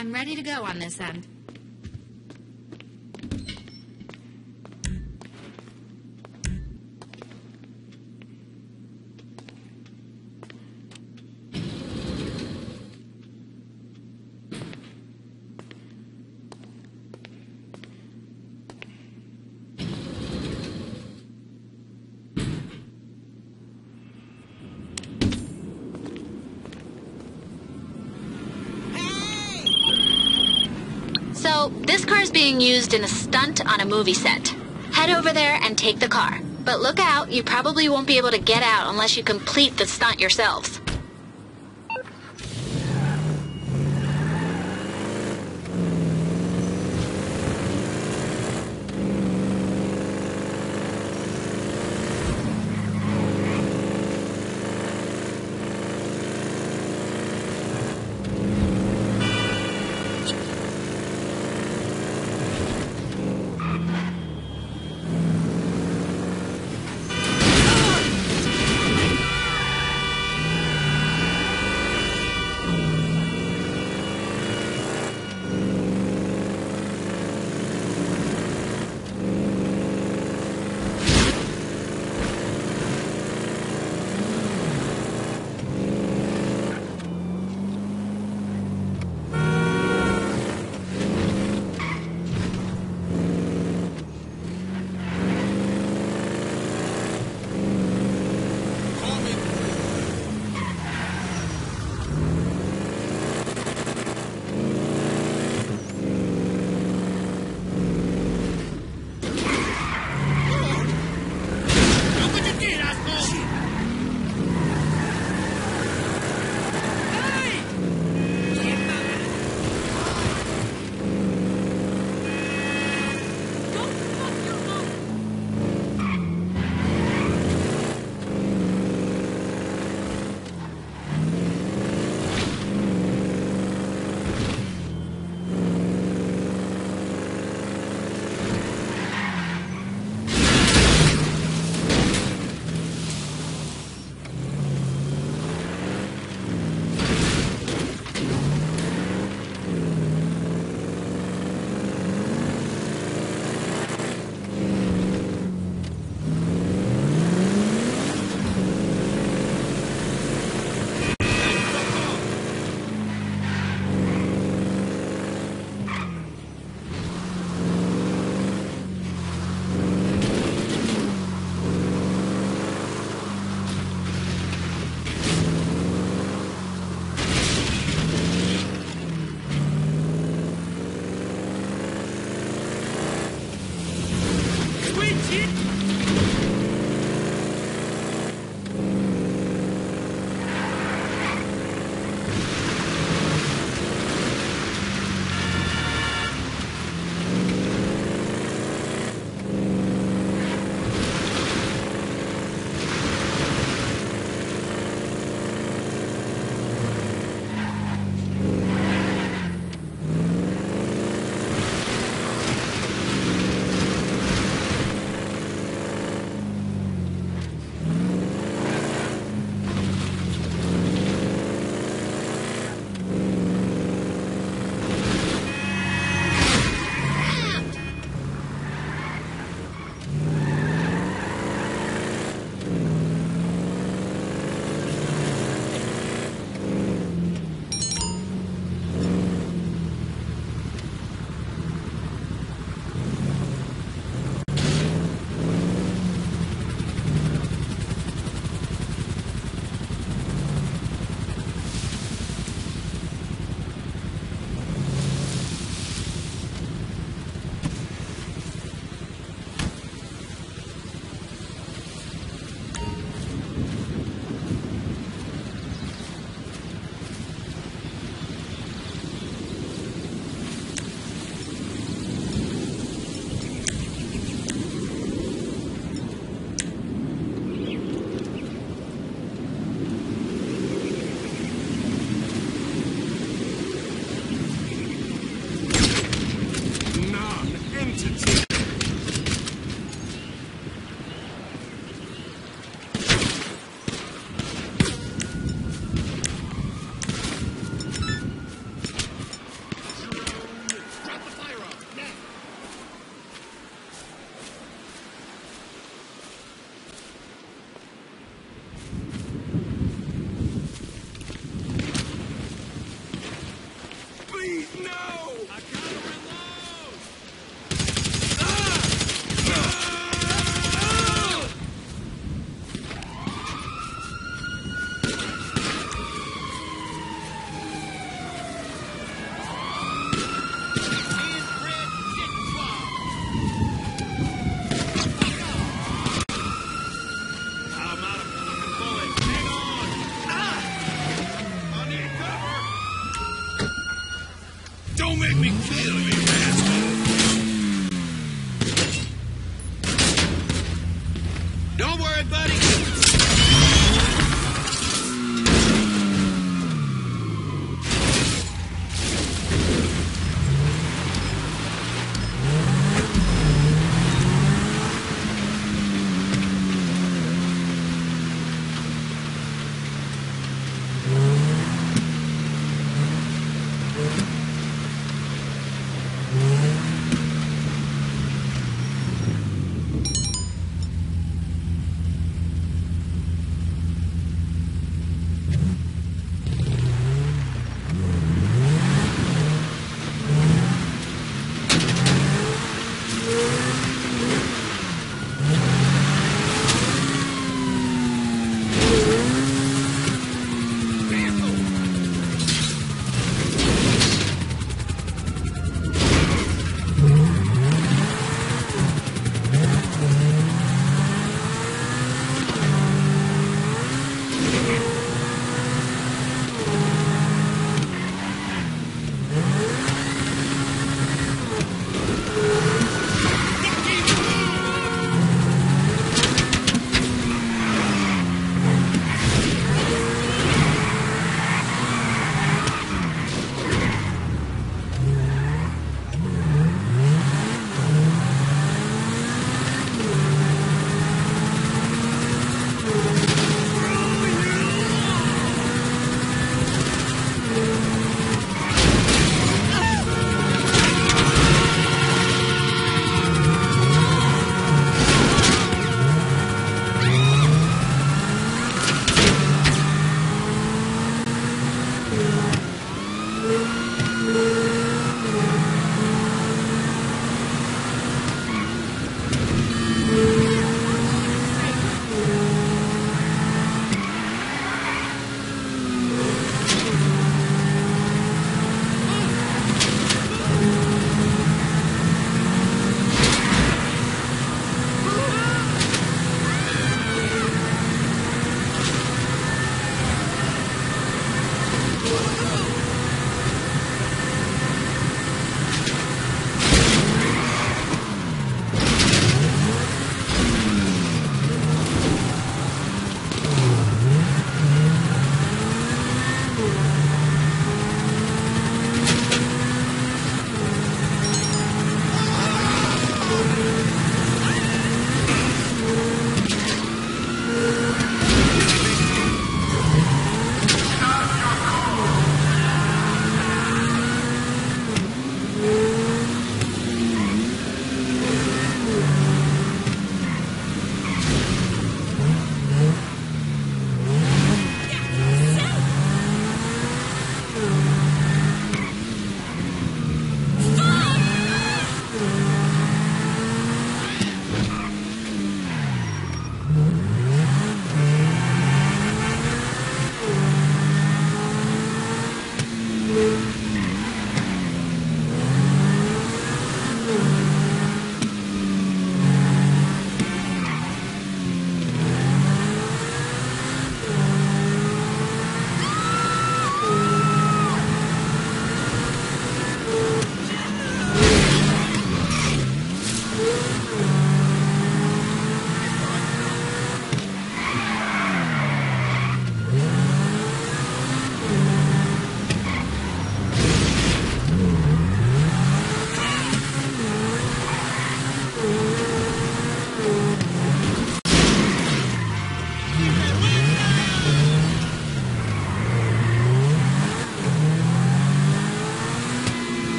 I'm ready to go on this end. This car is being used in a stunt on a movie set. Head over there and take the car. But look out, you probably won't be able to get out unless you complete the stunt yourselves. We kill me.